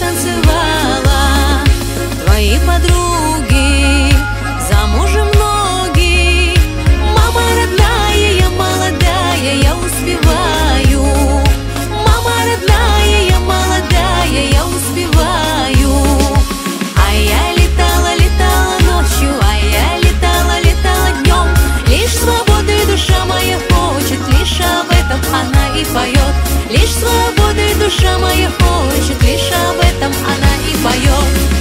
tan поет. Лишь свободы душа моя хочет Лишь об этом она и поет.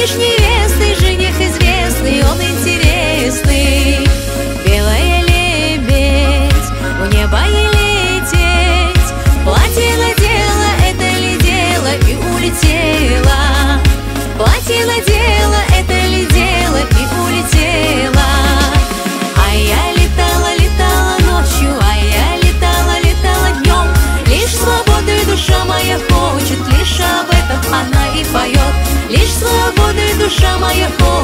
сегодняшний вечер. all you home.